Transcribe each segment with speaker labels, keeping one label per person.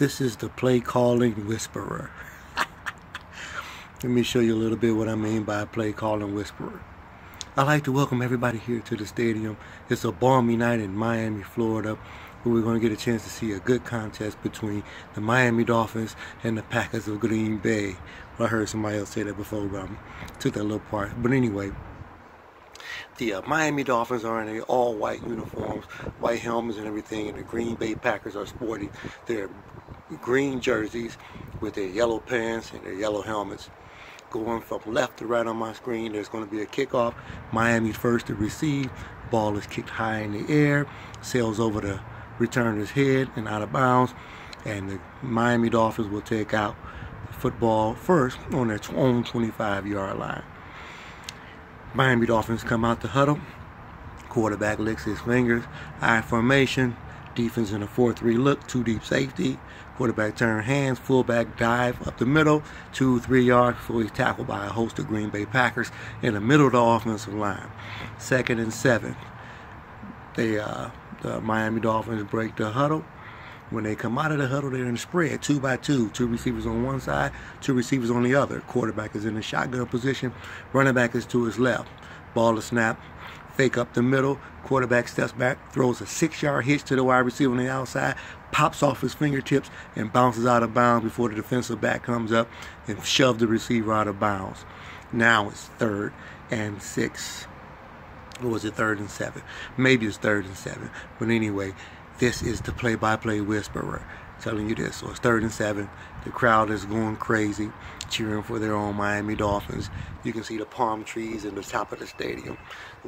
Speaker 1: This is the play calling whisperer. Let me show you a little bit what I mean by play calling whisperer. I'd like to welcome everybody here to the stadium. It's a balmy night in Miami, Florida, where we're going to get a chance to see a good contest between the Miami Dolphins and the Packers of Green Bay. Well, I heard somebody else say that before, but I took that little part. But anyway, the uh, Miami Dolphins are in their all-white uniforms, white helmets and everything, and the Green Bay Packers are sporting their green jerseys with their yellow pants and their yellow helmets. Going from left to right on my screen, there's going to be a kickoff. Miami first to receive. Ball is kicked high in the air, sails over the returner's head and out of bounds, and the Miami Dolphins will take out the football first on their own 25-yard line. Miami Dolphins come out to huddle. Quarterback licks his fingers. I formation. Defense in a 4-3 look. Two deep safety. Quarterback turn hands. Fullback dive up the middle. Two, three yards before he's tackled by a host of Green Bay Packers in the middle of the offensive line. Second and seven. They, uh, the Miami Dolphins break the huddle. When they come out of the huddle, they're in the spread, two by two. Two receivers on one side, two receivers on the other. Quarterback is in the shotgun position. Running back is to his left. Ball to snap. Fake up the middle. Quarterback steps back, throws a six-yard hitch to the wide receiver on the outside, pops off his fingertips, and bounces out of bounds before the defensive back comes up and shoves the receiver out of bounds. Now it's third and six. Or was it third and seven? Maybe it's third and seven. But anyway, this is the play-by-play whisperer telling you this. So it's third and seven. The crowd is going crazy, cheering for their own Miami Dolphins. You can see the palm trees in the top of the stadium,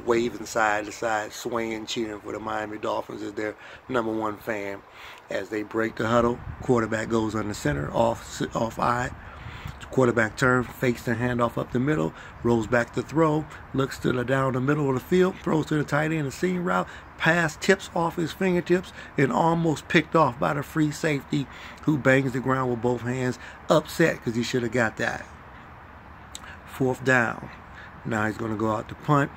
Speaker 1: waving side to side, swaying, cheering for the Miami Dolphins as their number one fan. As they break the huddle, quarterback goes on the center, off off eye. Quarterback turns, fakes the handoff up the middle, rolls back to throw, looks to the down the middle of the field, throws to the tight end, a seam route, pass tips off his fingertips and almost picked off by the free safety who bangs the ground with both hands, upset because he should have got that. Fourth down. Now he's going to go out to punt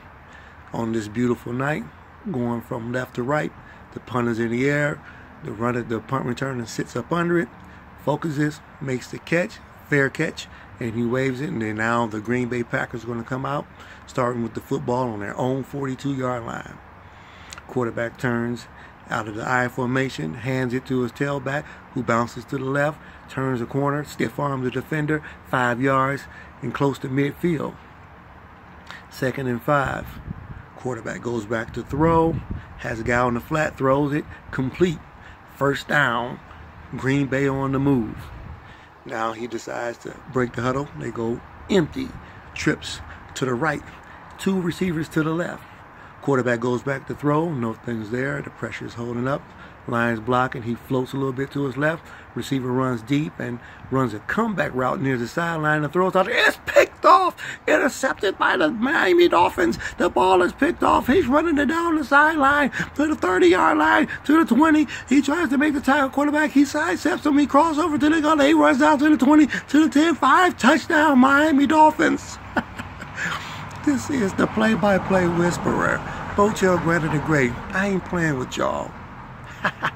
Speaker 1: on this beautiful night, going from left to right. The punt is in the air. The runner, the punt returner sits up under it, focuses, makes the catch, fair catch, and he waves it. And then now the Green Bay Packers are going to come out, starting with the football on their own 42-yard line. Quarterback turns out of the I formation, hands it to his tailback, who bounces to the left, turns a corner, stiff arms the defender, five yards, and close to midfield. Second and five. Quarterback goes back to throw, has a guy on the flat, throws it, complete. First down. Green Bay on the move. Now he decides to break the huddle. They go empty. Trips to the right. Two receivers to the left. Quarterback goes back to throw. No things there. The pressure is holding up. Lions blocking. He floats a little bit to his left. Receiver runs deep and runs a comeback route near the sideline and throws out. It's picked off. Intercepted by the Miami Dolphins. The ball is picked off. He's running it down the sideline to the 30 yard line to the 20. He tries to make the tackle. Quarterback. He sidesteps him. He crosses over to the goal. He runs down to the 20 to the 10. 5 touchdown Miami Dolphins. this is the play by play whisperer. Motell Granite the Great. I ain't playing with y'all.